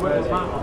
Where's Matt?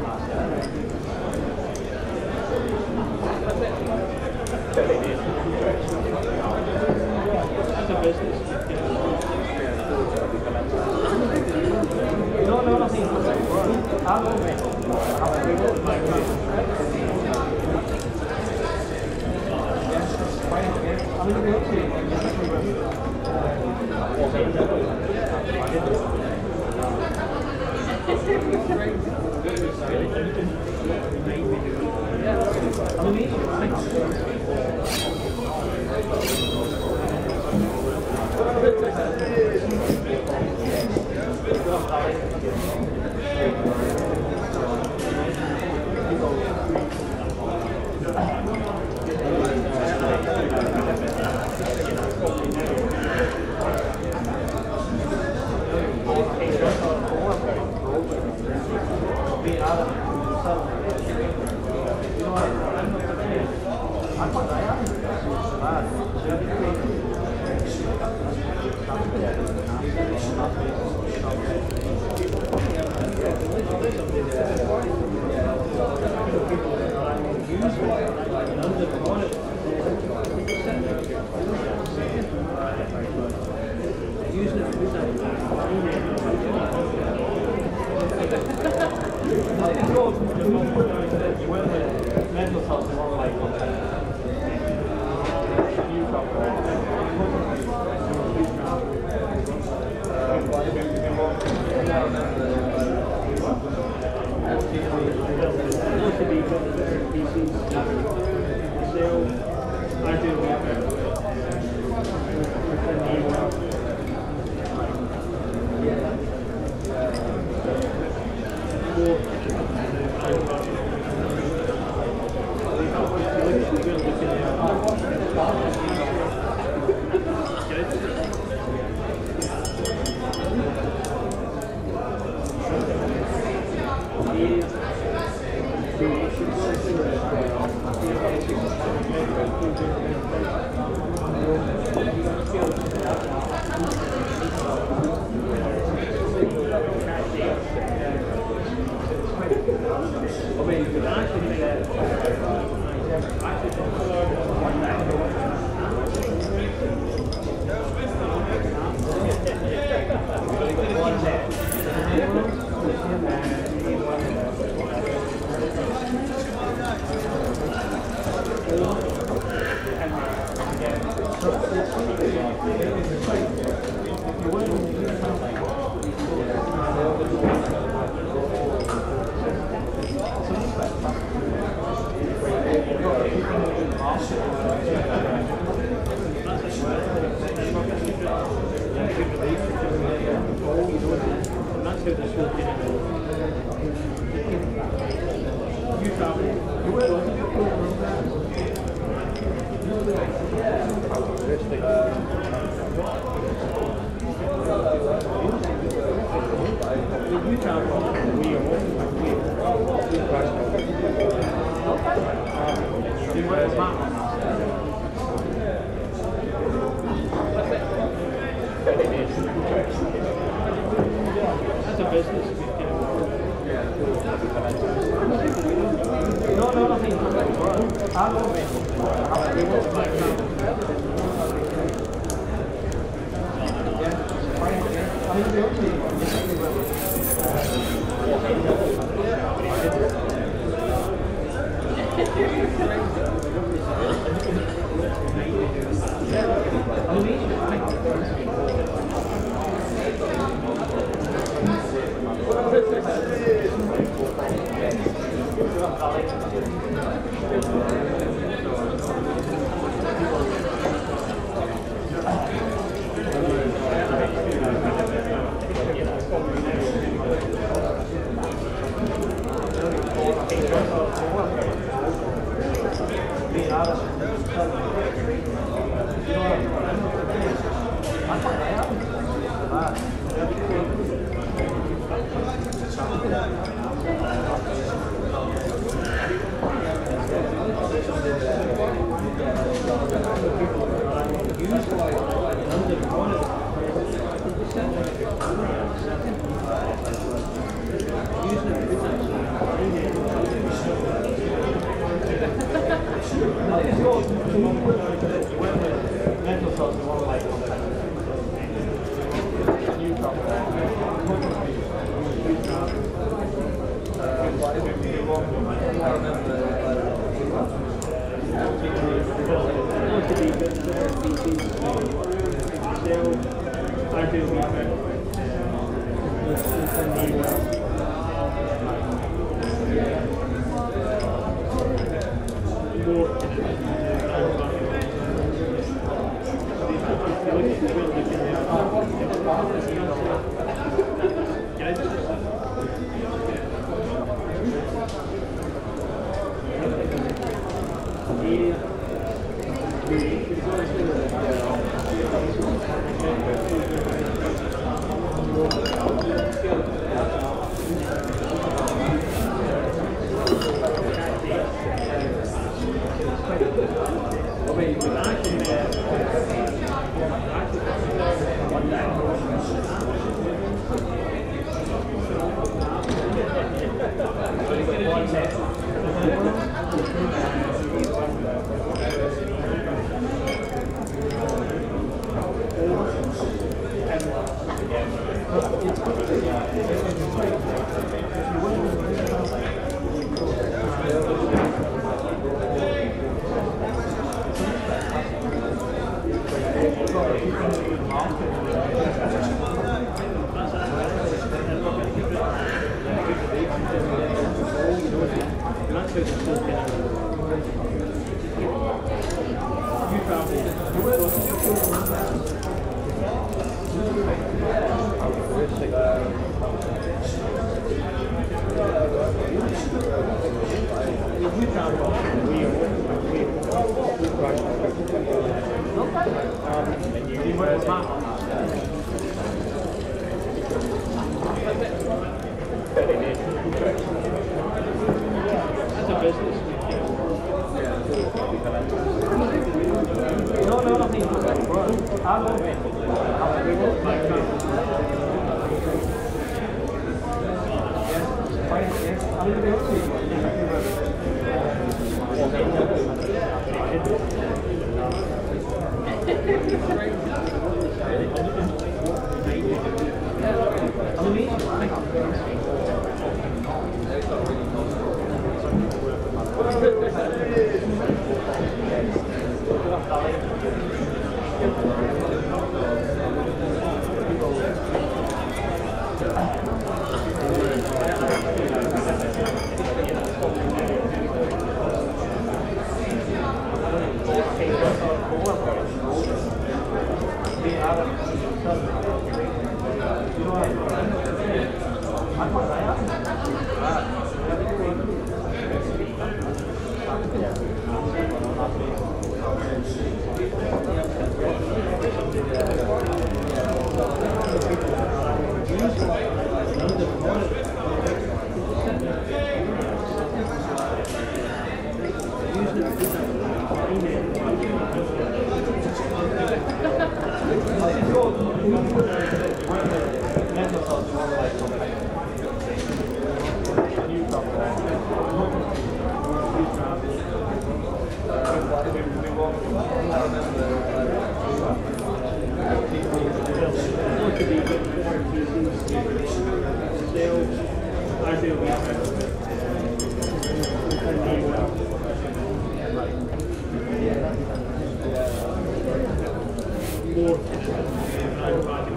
Thank you. Thank you. Vabbè,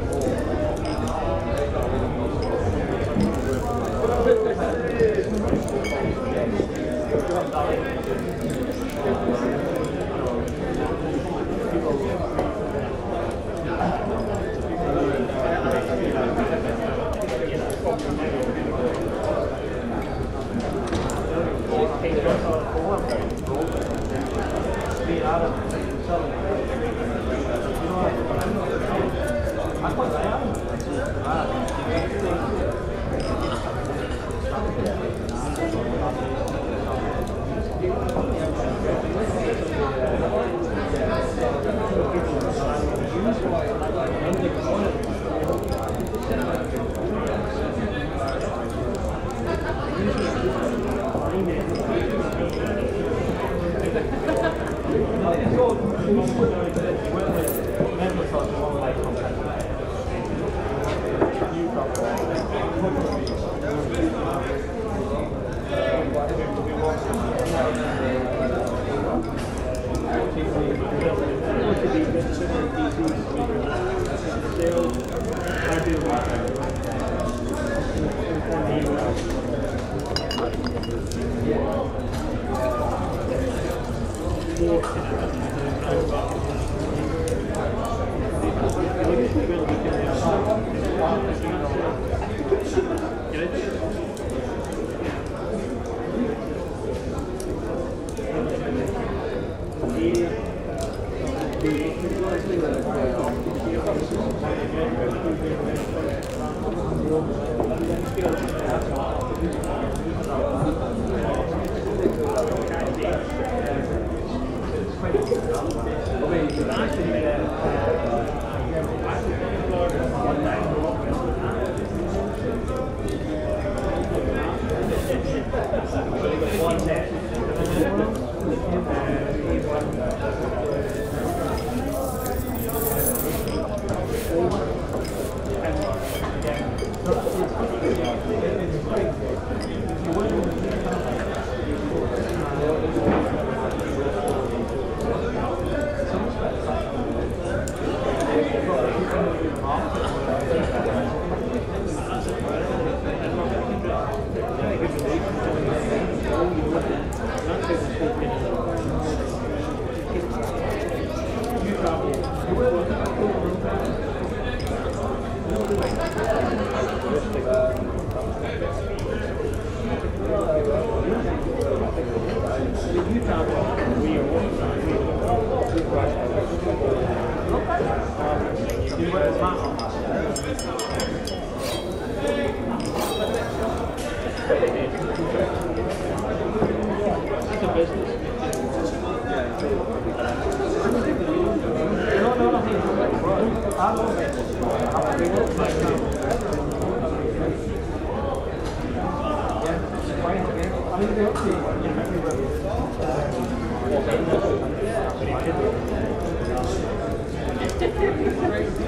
Right.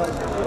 段。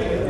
Thank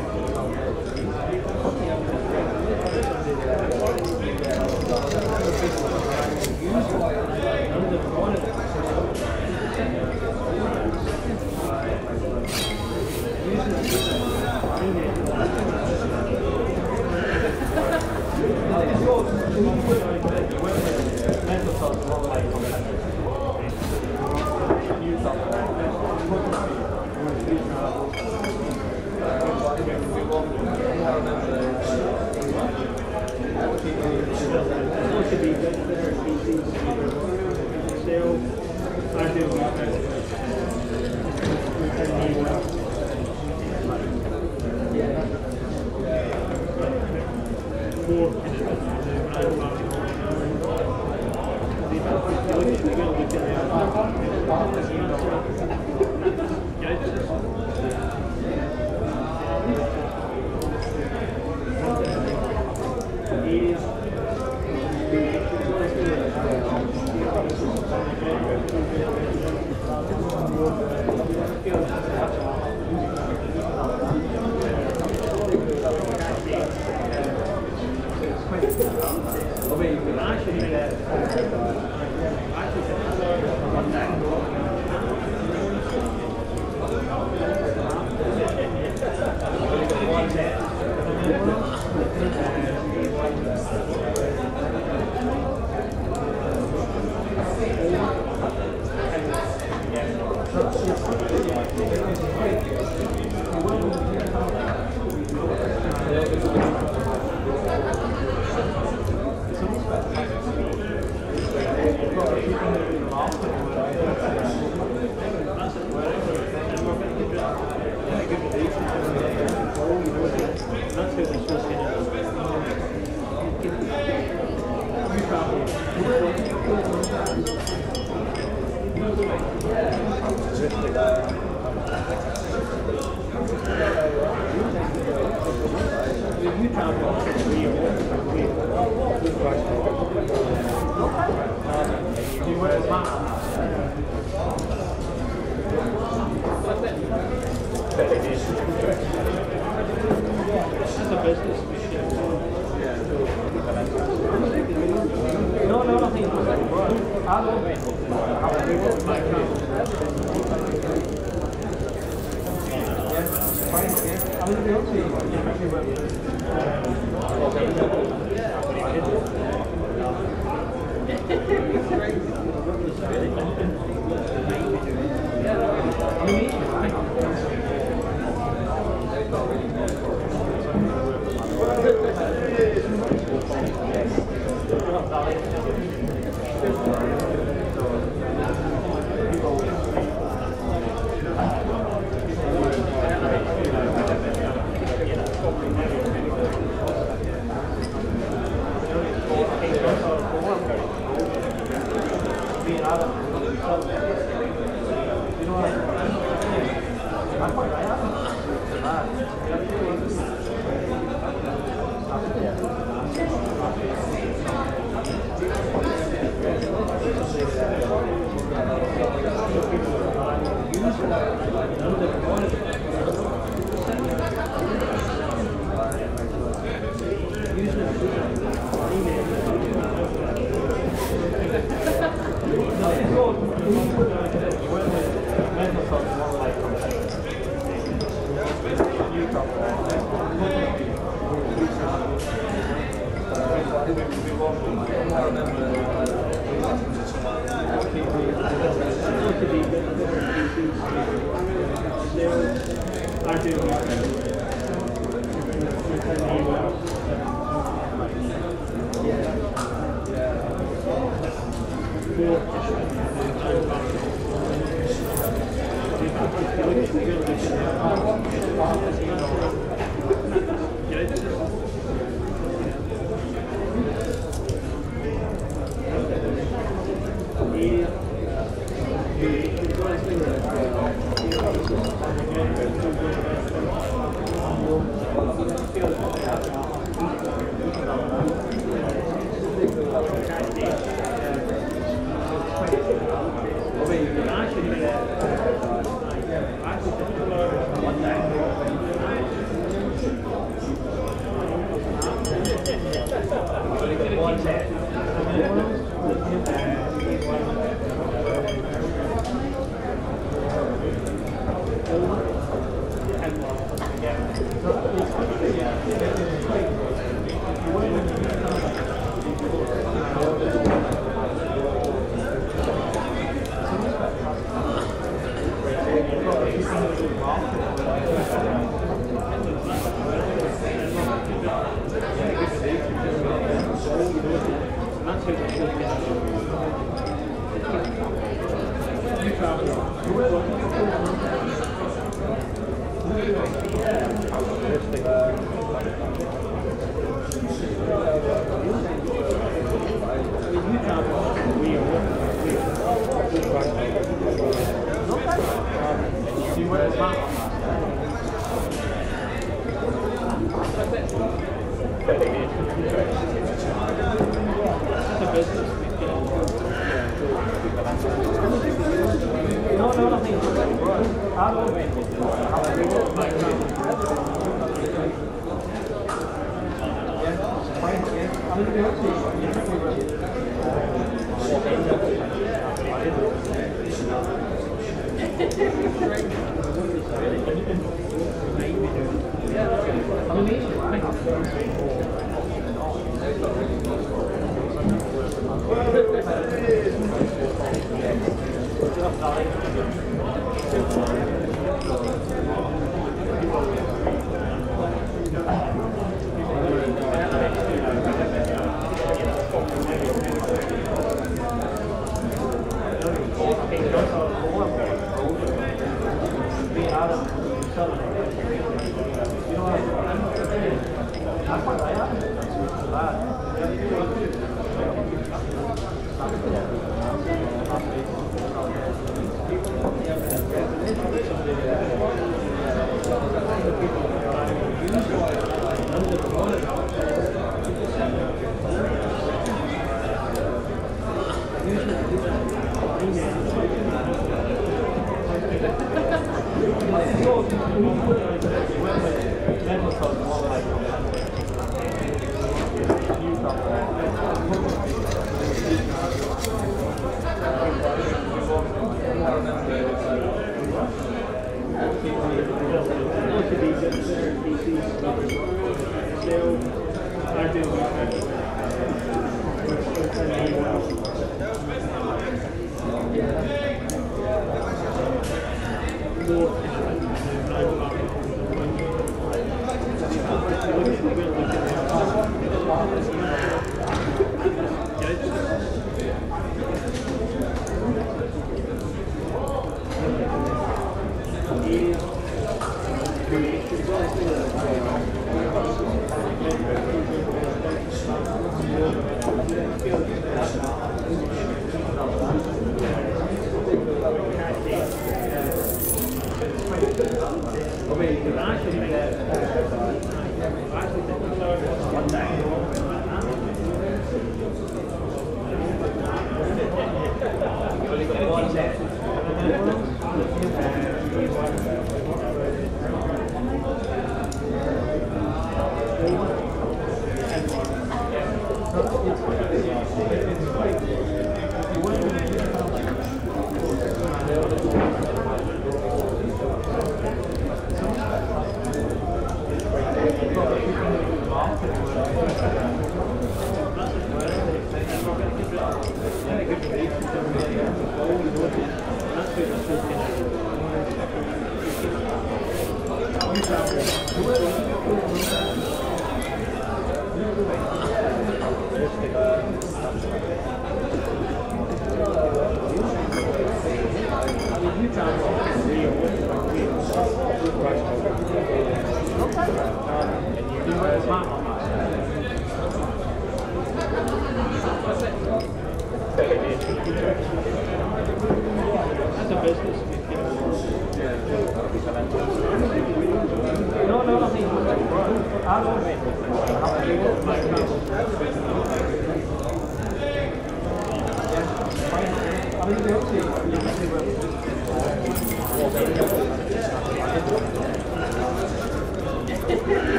Come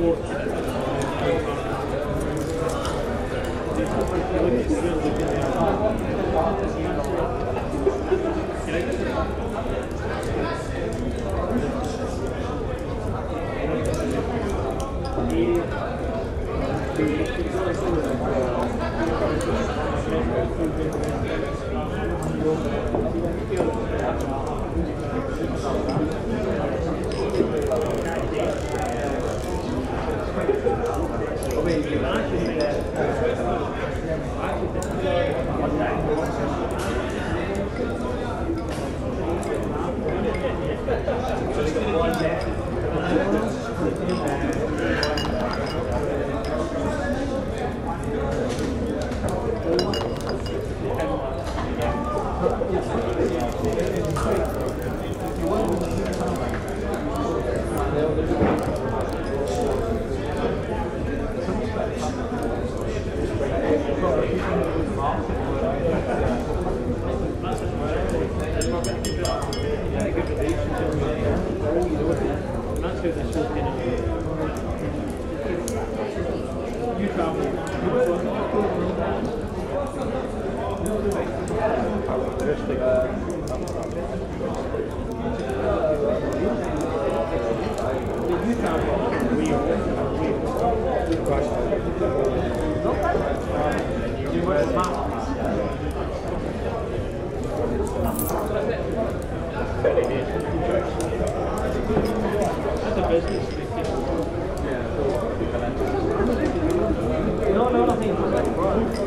Thank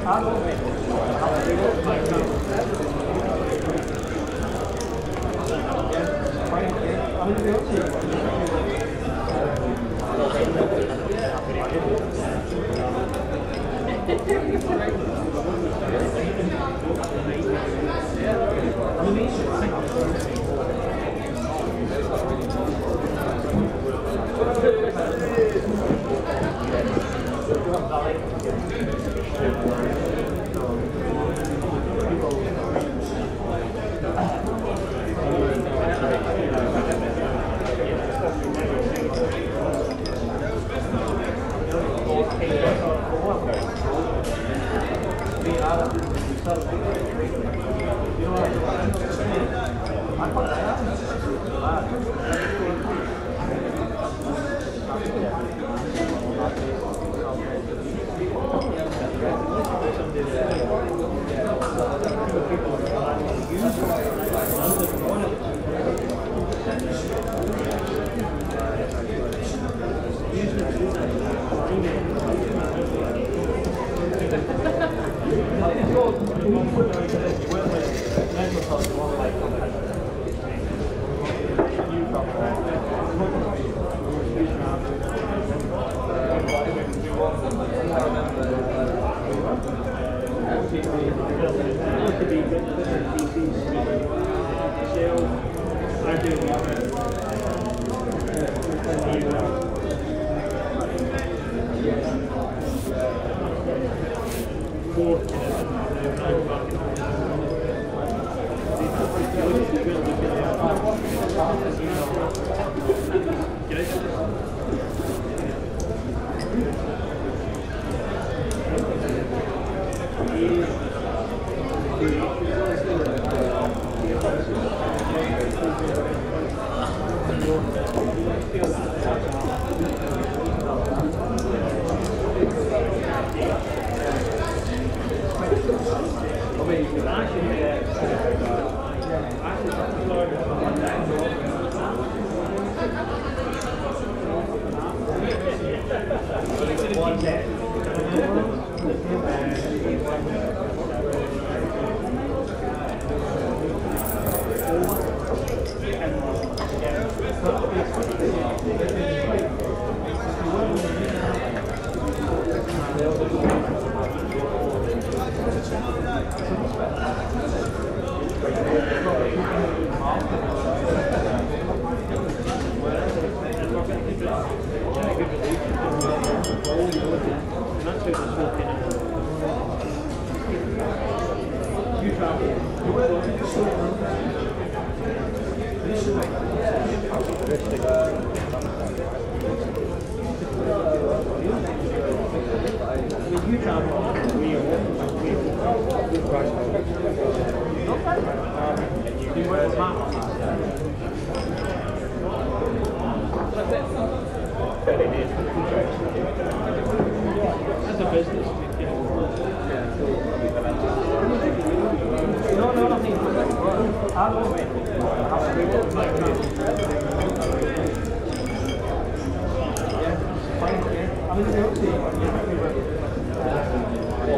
あの。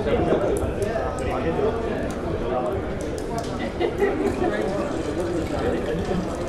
Thank you.